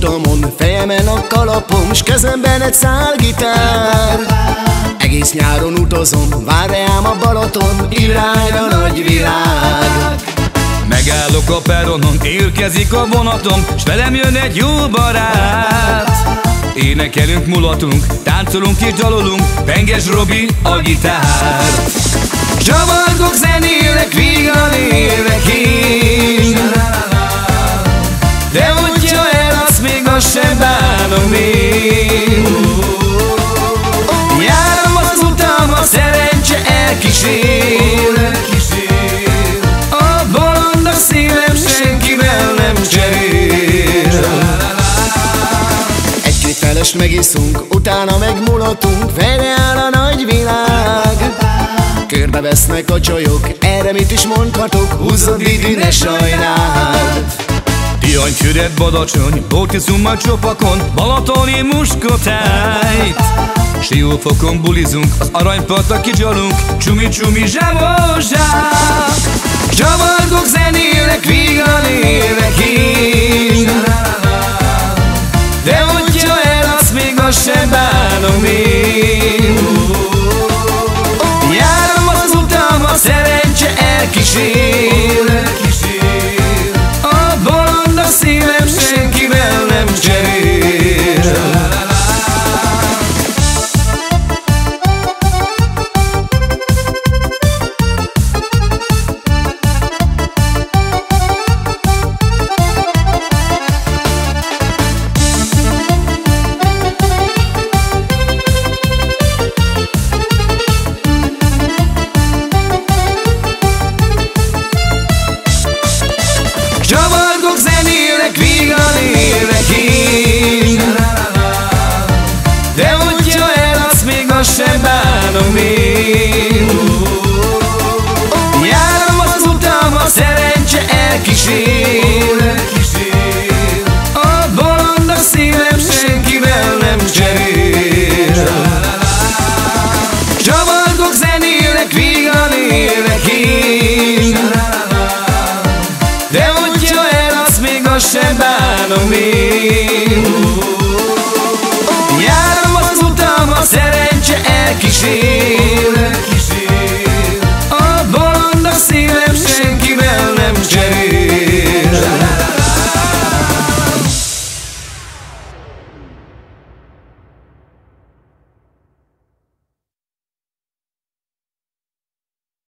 futamon Fejemen a kalapom, s kezemben egy szál gitár. Egész nyáron utazom, vár ám a Balaton Irány a nagy világ. Megállok a peronon, érkezik a vonatom S velem jön egy jó barát. Énekelünk, mulatunk, táncolunk és dalolunk Penges Robi a gitár. Csavargok, zenélek, vígan élek én megiszunk, utána megmulatunk Fele áll a nagy világ. Körbevesznek a csajok, erre mit is mondhatok Húzzad Didi, ne sajnáld Tihanyfüred, Badacsony, Bótizum a csopakon Balatoni muskotájt Siófokon bulizunk, az aranypartra kigyalunk Csumi-csumi zsámozsák Csavargok, zenélek, vígan élek én see én